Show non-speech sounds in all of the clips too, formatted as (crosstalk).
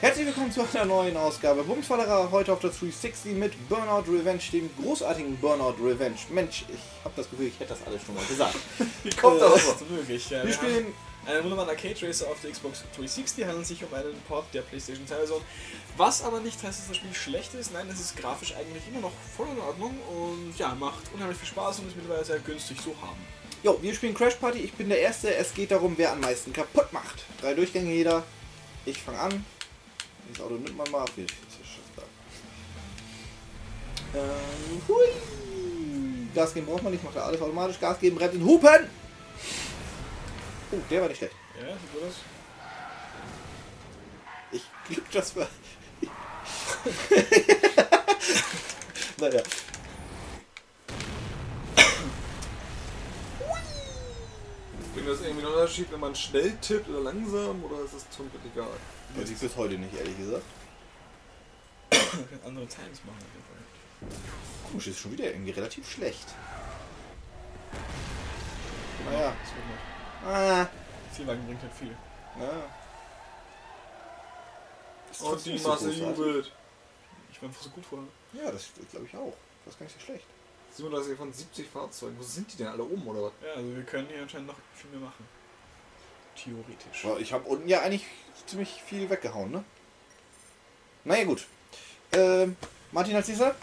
Herzlich willkommen zu einer neuen Ausgabe Bumsfallerer, heute auf der 360 mit Burnout Revenge, dem großartigen Burnout Revenge. Mensch, ich habe das Gefühl, ich hätte das alles schon mal gesagt. (laughs) Wie kommt Äh, das wirklich? Ja, Wir wir spielen haben einen wunderbaren Arcade Racer auf der Xbox 360, handelt sich um einen Port der PlayStation Television. Was aber nicht heißt, dass das Spiel schlecht ist, nein, es ist grafisch eigentlich immer noch voll in Ordnung und ja, macht unheimlich viel Spaß und ist mittlerweile sehr günstig zu haben. Jo, wir spielen Crash Party. Ich bin der Erste. Es geht darum, wer am meisten kaputt macht. Drei Durchgänge jeder. Ich fange an. Das Auto nimmt man mal ab. Hier, ist. Ähm, hui. Gas geben braucht man nicht, macht er alles automatisch. Gas geben, brennt den Hupen. Oh, der war nicht schlecht. Ja, sieht gut aus. Ich glaube, das war. (laughs) naja. Bringt das irgendwie einen Unterschied, wenn man schnell tippt oder langsam oder ist das komplett egal? Weiß ich bis heute nicht, ehrlich gesagt. (coughs) Man kann andere Times machen auf jeden Fall. Komisch, ist schon wieder irgendwie relativ schlecht. Naja. Das wird noch. Ah. Zielwagen bringt halt viel. Ja. Das ist Und die Masse jubelt. Ich war so gut vorher. Ja, das glaube ich auch. Das ist gar nicht so schlecht. 37 von 70 Fahrzeugen. Wo sind die denn alle oben oder was? Ja, also wir können hier anscheinend noch viel mehr machen. Theoretisch. Aber ich habe unten ja eigentlich ziemlich viel weggehauen, ne? Naja, gut. Ähm, Martin als nächster.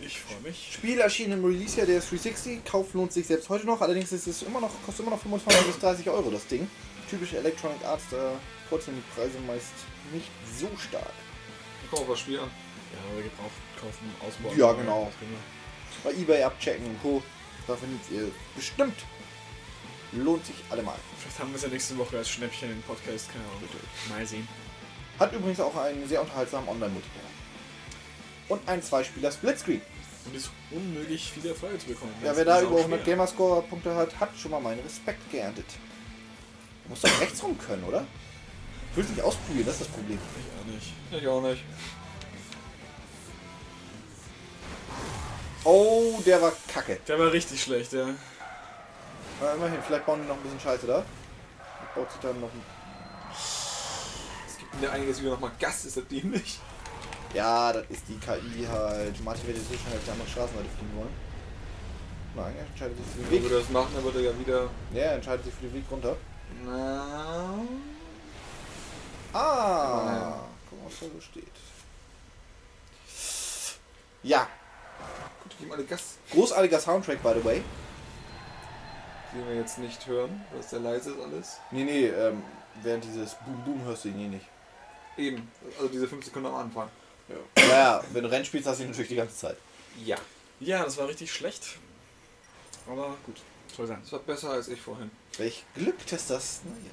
Ich freue mich. Spiel erschien im Release ja der 360. Kauf lohnt sich selbst heute noch. Allerdings ist es immer noch, kostet immer noch 25 bis 30 Euro das Ding. Typische Electronic Arts, da kurzen die Preise meist nicht so stark. Da kommen wir was Spiel an. Ja, aber gebraucht kaufen, ausbauen. Ja, genau. Bei Ebay abchecken und Co. Da findet ihr bestimmt. Lohnt sich allemal. Vielleicht haben wir es ja nächste Woche als Schnäppchen im Podcast. Keine Ahnung. Mal sehen. Hat übrigens auch einen sehr unterhaltsamen Online-Multiplayer. Und ein Zweispieler Splitscreen. Und es ist unmöglich, viele Erfolge zu bekommen. Ja, wer da über 100 schwer. Gamerscore-Punkte hat, hat schon mal meinen Respekt geerntet. Du musst doch rechts rum können, oder? Ich will es nicht ausprobieren, das ist das Problem. Ich auch nicht. Ich auch nicht. Oh, der war kacke. Der war richtig schlecht, ja. Na, immerhin, vielleicht bauen die noch ein bisschen Scheiße da. Baut sich dann noch ein... Es gibt mir einiges wieder nochmal Gas, ist das dämlich. Ja, das ist die KI halt. Martin wird jetzt so schnell auf die andere Straßenseite fliegen wollen. Nein, er entscheidet sich für den Wenn Weg. wir das machen, dann wird er ja wieder. Ja, er entscheidet sich für den Weg runter. Na. Ah, guck mal, was da so steht. Ja, Gut, ich gebe alle Gas, großartiger Soundtrack, by the way. den wir jetzt nicht hören, weil es sehr leise ist alles. Nee, nee, ähm, während dieses Boom Boom hörst du ihn eh nicht. Eben, also diese 5 Sekunden am Anfang. Ja, ja wenn du Rennen spielst, hast du ihn natürlich die ganze Zeit. Ja. Ja, das war richtig schlecht. Aber gut, soll sein. Das war besser als ich vorhin. Welch Glück ist das? Naja.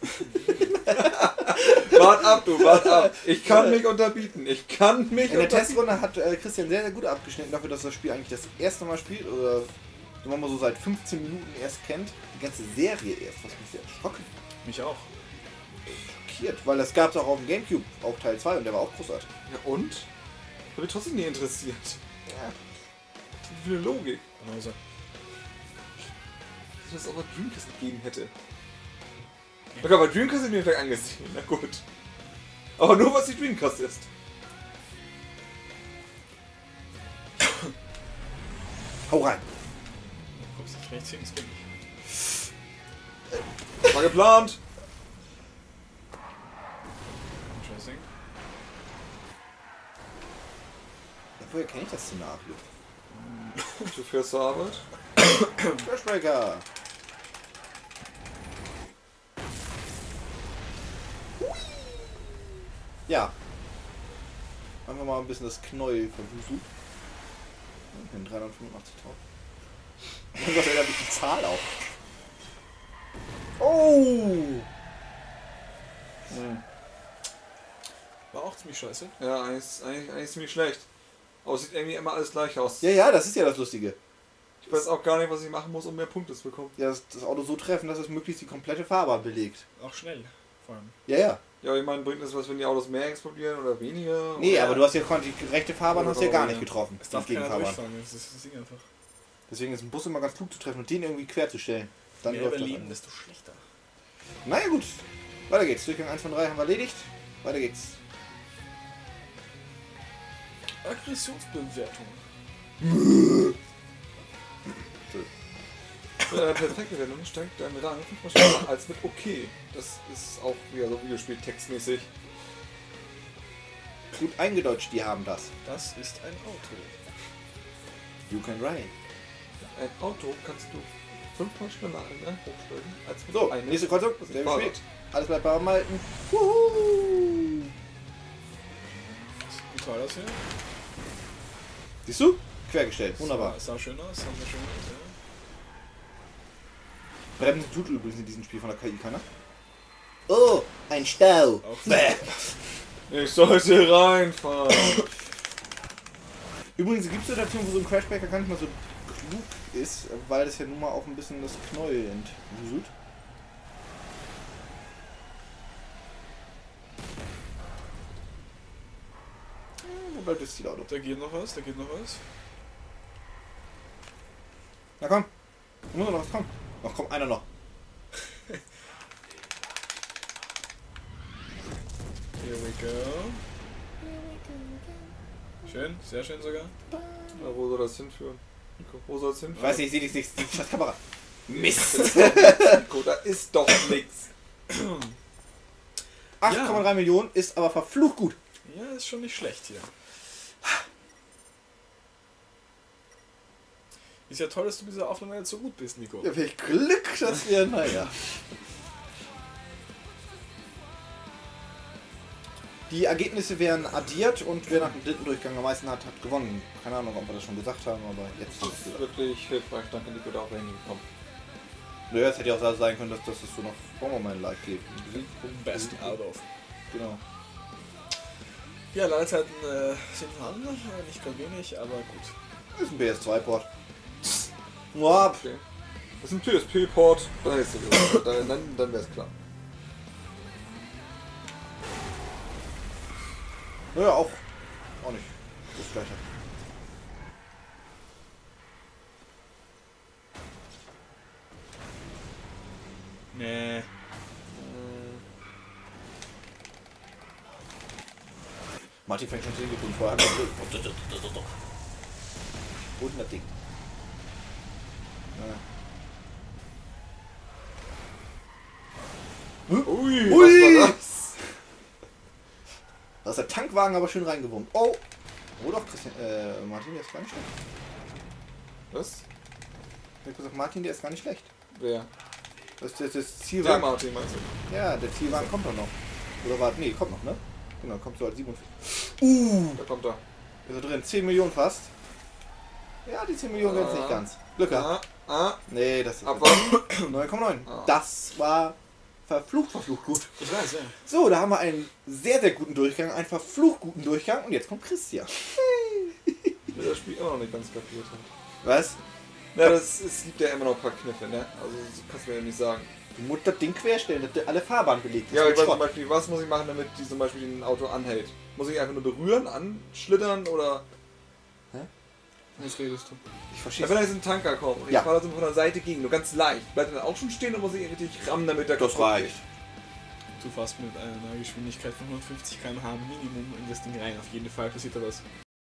(laughs) Wart ab, du, wart ab. Ich kann mich unterbieten. Ich kann mich In der unterbieten. Testrunde hat äh, Christian sehr, sehr gut abgeschnitten dafür, dass das Spiel eigentlich das erste Mal spielt oder sagen wir mal so seit 15 Minuten erst kennt. Die ganze Serie erst, was mich sehr erschrocken Mich auch. Schockiert, weil das gab es auch auf dem Gamecube, auch Teil 2 und der war auch großartig. Ja und? Hab mich trotzdem nie interessiert. Ja. Wie viel Logik. Also, Dass es auch bei Dreamcast gegeben hätte. Okay, aber Dreamcast ist mir vielleicht angesehen. Na gut. Aber nur was die Dreamcast ist. (coughs) Hau rein! du kommst nicht rechts hin, das geht nicht. War geplant. Interesting. Ja, woher kenne ich das Szenario? (laughs) Du fährst zur Arbeit. Flashbreaker! Ja. Einfach mal ein bisschen das Knäuel verwuselt. Den 385.000. Mein Gott, da habe ich die Zahl auf. Oh! Hm. War auch ziemlich scheiße. Ja, eigentlich, eigentlich, eigentlich ziemlich schlecht. Aber es sieht irgendwie immer alles gleich aus. Ja, ja, das ist ja das Lustige. Ich weiß auch gar nicht, was ich machen muss, um mehr Punkte zu bekommen. Ja, das, das Auto so treffen, dass es möglichst die komplette Fahrbahn belegt. Auch schnell, vor allem. Ja, ja. Ja, ich meine, bringt das was, wenn die Autos mehr explodieren oder weniger? Nee, oder? aber du hast ja die rechte Fahrbahn Oder hast du ja gar nicht ja. getroffen. Es Die darf keiner durchfahren, das ist das Ding einfach. Deswegen ist ein Bus immer ganz klug zu treffen und den irgendwie quer zu stellen. Dann mehr läuft wir das leben, an. desto schlechter. Naja gut. Weiter geht's. Durchgang 1 von 3 haben wir erledigt. Weiter geht's. Aggressionsbewertung. Mit einer perfekten Wendung steigt dein Rang fünfmal schneller als mit okay. Das ist auch wieder so Videospiel-textmäßig. Gut eingedeutscht, die haben das. Das ist ein Auto. You can ride. Ein Auto kannst du fünfmal schneller in Rang hochsteigen als mit So, einem nächste Kreuzung. Sehr gespielt. Alles bleibt beim Alten. Wuhu. Wie toll das hier? Siehst du? Quergestellt. Wunderbar. Es sah schön aus, sah schön aus, ja. Bremsen tut übrigens in diesem Spiel von der KI keiner. Oh, ein Stau. Ich sollte reinfahren. Übrigens gibt es Situationen, wo so ein Crashbacker gar nicht mal so klug ist, weil das ja nun mal auch ein bisschen das Knäuel entwuselt. Ja, das Zielauto? Da geht noch was, da geht noch was. Na komm, da muss noch was kommen. Ach komm, einer noch. (laughs) Here we go. Schön, sehr schön sogar. Ja, wo soll das hinführen? Nico, wo soll es Ich hinführen? weiß nicht, ich sehe die scheiß Kamera. Mist! (laughs) Nico, da ist doch nichts. 8,3 Millionen ist aber verflucht gut. Ja, ist schon nicht schlecht hier. Ist ja toll, dass du mit dieser Aufnahme jetzt so gut bist, Nico. Ja, welch Glück, dass wir, naja. Die Ergebnisse werden addiert und wer nach dem dritten Durchgang am meisten hat, hat gewonnen. Keine Ahnung, ob wir das schon gesagt haben, aber jetzt Das ist es ist gesagt. wirklich hilfreich. Danke, Nico, da auch hingekommen. Naja, es hätte ja auch sein können, dass, dass es so noch Bomberman Like gibt. Best out of. Genau. Ja, Ladezeiten äh, sind vorhanden, nicht gerade wenig, aber gut. Ist ein PS2-Port. Wap. Okay. Das ist ein PSP-Port. Dann ist es Dann, dann, dann wäre es klar. Naja, auch. Auch nicht. Das gleiche. Nee. Martin fängt schon zu tun. Vorher er Und das Ding. Ui, Ui. was war das? Da ist der Tankwagen aber schön reingewummt. Oh! Oh doch, Christian, äh, Martin, der ist gar nicht schlecht. Was? Ich hab gesagt, Martin, der ist gar nicht schlecht. Wer? Das, das, das Der Zielwagen. Martin, meinst du? Ja, der Zielwagen kommt doch noch. Oder warte, nee, kommt noch, ne? Genau, kommt so als 47. Uh! Da kommt er. Ist er drin? 10 Millionen fast. Ja, die 10 Millionen werden es nicht Ah. ganz. Glück gehabt. Ah, ah, Nee, das ist abwarten. 9,9. (coughs) Ah. Das war verflucht, verflucht gut. Ich weiß, ja. So, da haben wir einen sehr, sehr guten Durchgang, einen verflucht guten Durchgang und jetzt kommt Christian. Der das Spiel immer noch nicht ganz kapiert hat. Was? Ja, das, es gibt ja immer noch ein paar Kniffe, ne? Also, das kannst du mir ja nicht sagen. Du musst das Ding querstellen, dass alle Fahrbahnen belegt ist. Ja, aber ich weiß zum. Beispiel, was muss ich machen, damit die zum Beispiel ein Auto anhält? Muss ich einfach nur berühren, anschlittern oder. Was redest du? Ich verstehe wenn da jetzt ein Tanker kommt und Ja. ich fahre da so von der Seite gegen, nur ganz leicht, bleibt er dann auch schon stehen und muss ich richtig rammen, damit der Das reicht. geht? Du fährst mit einer Geschwindigkeit von 150 km/h Minimum in das Ding rein. Auf jeden Fall passiert da was.